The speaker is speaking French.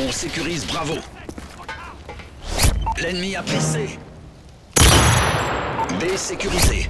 On sécurise Bravo. L'ennemi a pris C. B sécurisé.